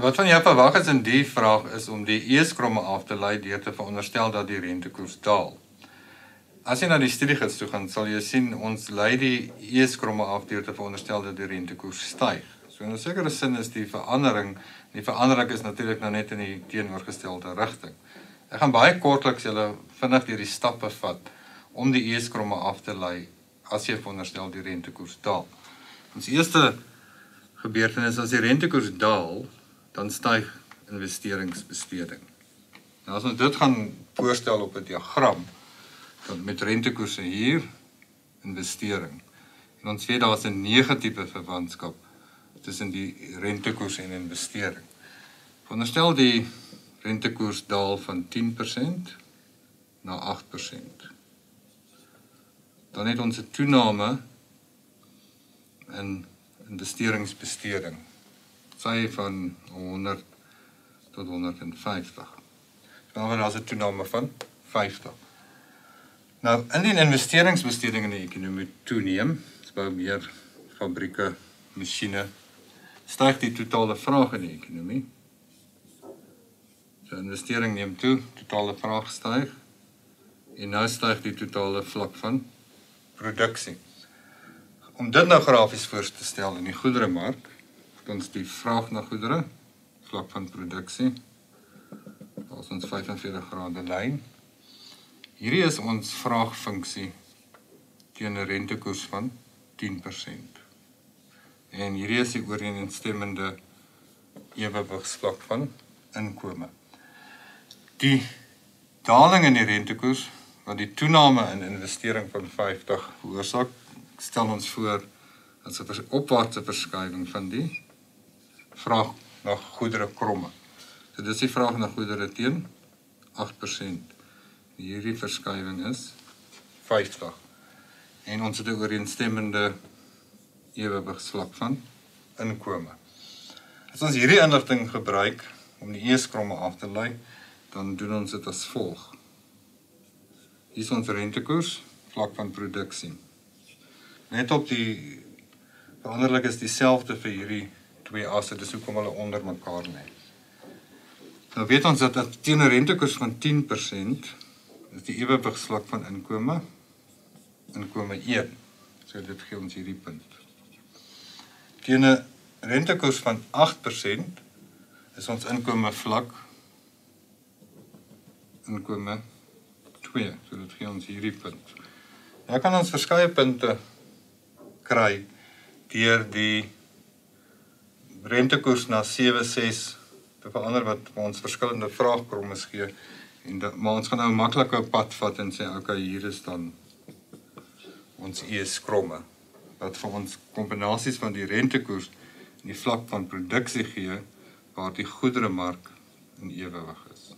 wat van jou verwag is in die vraag is om die eeskromme af te lei deur te veronderstel dat die rentekoers daal. As jy na die studiegids toe gaan, sal jy sien ons lei die eeskromme af deur te veronderstel dat die rentekoers styg. So in 'n sekere sin is die verandering, die verandering is natuurlik nou net in die teenoorgestelde rigting. Ek gaan baie kortliks julle vinnig deur die stappe vat om die eeskromme af te lei as jy veronderstel die rentekoers daal. Ons eerste gebeurtenis as die rentekoers daal, dan styg investeringsbesteding. Nou as ons dit gaan voorstel op 'n diagram dan met rentekoerse hier investering. En ons weet daar's 'n negatiewe verwantskap tussen die rentekoers en investering. Veronderstel die rentekoers daal van 10% na 8%. Dan het ons 'n toename in investeringsbesteding sy van 100 tot 150. Dan was dit 'n toename van 50. Nou, indien investeringsbesteding in die ekonomie toeneem, bou meer fabrieke, masjiene, styg die totale vraag in die ekonomie. So investering neem toe, totale vraag styg en nou styg die totale vlak van produksie. Om dit nou grafies voor te stel in die goederemark, ons die vraag na goedere vlak van produksie as ons 45 grade lyn. Hierdie is ons vraagfunksie teen 'n rentekoers van 10%. En hierdie is die ooreenstemmende ewewigsvlak van inkome. Die daling in die rentekoers wat die toename in investering van 50 veroorsaak, stel ons voor as 'n opwaartse verskywing van die vraag na goedere kromme. So dis die vraag na goedere teen 8%. Hierdie verskywing is 50. En ons het 'n ooreenstemmende ewewigsvlak van inkome. As ons hierdie inligting gebruik om die eeskromme af te lei, dan doen ons dit as volg. Hier is ons rentekoers, vlak van produksie. Net op die veranderlik is dieselfde vir hierdie twee asse, dis hoekom hulle onder mekaar lê. Nou weet ons dat teen 'n rentekoers van 10% is die ewewigsvlak van inkome inkome 1. So dit gee ons hierdie punt. Teen 'n rentekoers van 8% is ons inkome vlak inkome 2. So dit gee ons hierdie punt. Nou kan ons verskeie punte kry deur die rentekoers na 76 te verander wat ons verskillende vraagkrommes gee en dat, maar ons gaan nou 'n maklike pad vat en sê okay hier is dan ons ES kromme wat vir ons kombinasies van die rentekoers en die vlak van produksie gee waar die goederemark in ewewig is.